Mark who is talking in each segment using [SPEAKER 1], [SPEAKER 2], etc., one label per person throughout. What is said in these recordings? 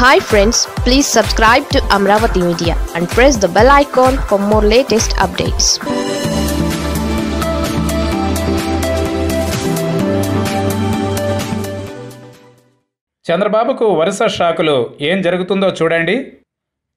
[SPEAKER 1] Hi friends please subscribe to Amaravati media and press the bell icon for more latest updates
[SPEAKER 2] చంద్రబాబుకు వరుస షాకులు ఏం జరుగుతుందో చూడండి.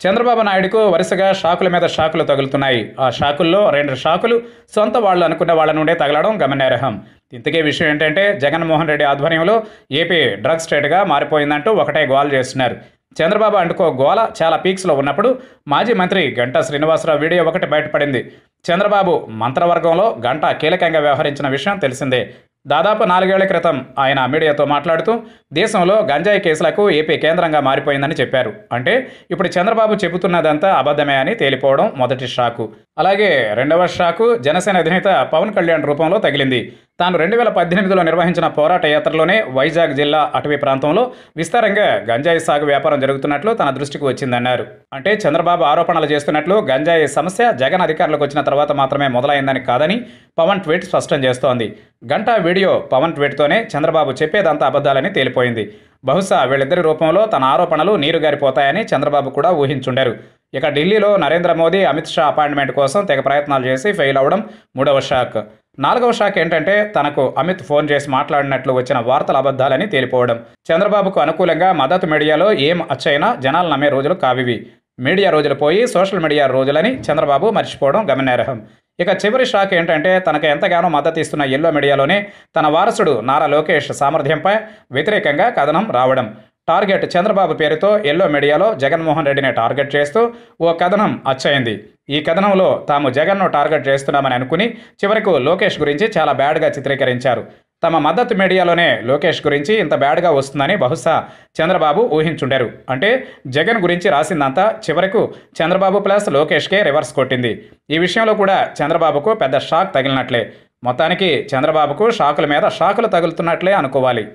[SPEAKER 2] చంద్రబాబు నాయుడుకు వరుసగా షాకుల మీద షాకులు తగులుతున్నాయి. ఆ షాకుల్లో రెండు షాకులు సొంత వాళ్ళు అనుకున్న వాళ్ళ నుండే తగలడం గమనార్హం. ఇంతకీ విషయం ఏంటంటే జగన్మోహన్ రెడ్డి ఆధ్వర్యంలో ఏపీ డ్రగ్ స్టేట్గా మారిపోయిందంటూ ఒకటే గోల్ చేస్తున్నారు. చంద్రబాబు అంటుకో గోల చాలా పీక్స్లో ఉన్నప్పుడు మాజీ మంత్రి గంటా శ్రీనివాసరావు వీడియో ఒకటి బయటపడింది. చంద్రబాబు మంత్రవర్గంలో గంట కీలకంగా వ్యవహరించిన విషయం తెలిసిందే. దాదాపు నాలుగేళ్ళ క్రితం ఆయన మీడియాతో మాట్లాడుతూ దేశంలో గంజాయి కేసులకు ఏపీ కేంద్రంగా మారిపోయిందని చెప్పారు. అంటే ఇప్పుడు చంద్రబాబు చెబుతున్నదంతా అబద్ధమే అని తేలిపోవడం మొదటి షాకు. అలాగే రెండవ షాకు జనసేన అధినేత పవన్ కళ్యాణ్ రూపంలో తగిలింది. తాను రెండు వేల పద్దెనిమిదిలో నిర్వహించిన పోరాట యాత్రలోనే వైజాగ్ జిల్లా అటవీ ప్రాంతంలో విస్తారంగా గంజాయి సాగు వ్యాపారం జరుగుతున్నట్లు తన దృష్టికి వచ్చిందన్నారు. అంటే చంద్రబాబు ఆరోపణలు చేస్తున్నట్లు గంజాయి సమస్య జగన్ అధికారులకు వచ్చిన తర్వాత మాత్రమే మొదలైందని కాదని పవన్ ట్వీట్ స్పష్టం చేస్తోంది. గంటా వీడియో పవన్ ట్వీట్తోనే చంద్రబాబు చెప్పేదంతా అబద్ధాలని తేలిపోయింది. బహుశా వీళ్ళిద్దరి రూపంలో తన ఆరోపణలు నీరుగారిపోతాయని చంద్రబాబు కూడా ఊహించుండారు. ఇక ఢిల్లీలో నరేంద్ర మోదీ అమిత్ షా అపాయింట్మెంట్ కోసం తెగ ప్రయత్నాలు చేసి ఫెయిల్ అవ్వడం మూడవ షాక్. నాలుగవ షాక్ ఏంటంటే తనకు అమిత్ ఫోన్ చేసి మాట్లాడినట్లు వచ్చిన వార్తల అబద్ధాలని తేలిపోవడం. చంద్రబాబుకు అనుకూలంగా మద్దతు మీడియాలో ఏం అచ్చైనా జనాలు నమ్మే రోజులు కావివి. మీడియా రోజులు పోయి సోషల్ మీడియా రోజులని చంద్రబాబు మర్చిపోవడం గమనార్హం. ఇక చివరి షాక్ ఏంటంటే తనకు ఎంతగానో మద్దతు ఇస్తున్న ఎల్లో మీడియాలోనే తన వారసుడు నారా లోకేష్ సామర్థ్యంపై వ్యతిరేకంగా కథనం రావడం. టార్గెట్ చంద్రబాబు పేరుతో ఎల్లో మీడియాలో జగన్మోహన్ రెడ్డిని టార్గెట్ చేస్తూ ఓ కథనం అచ్చయింది. ఈ కథనంలో తాము జగన్ను టార్గెట్ చేస్తున్నామని అనుకుని చివరకు లోకేష్ గురించి చాలా బ్యాడ్గా చిత్రీకరించారు. తమ మద్దతు మీడియాలోనే లోకేష్ గురించి ఇంత బ్యాడ్గా వస్తుందని బహుశా చంద్రబాబు ఊహించుండారు. అంటే జగన్ గురించి రాసిందంతా చివరకు చంద్రబాబు ప్లస్ లోకేష్కే రివర్స్ కొట్టింది. ఈ విషయంలో కూడా చంద్రబాబుకు పెద్ద షాక్ తగిలినట్లే. మొత్తానికి చంద్రబాబుకు షాకుల మీద షాకులు తగులుతున్నట్లే అనుకోవాలి.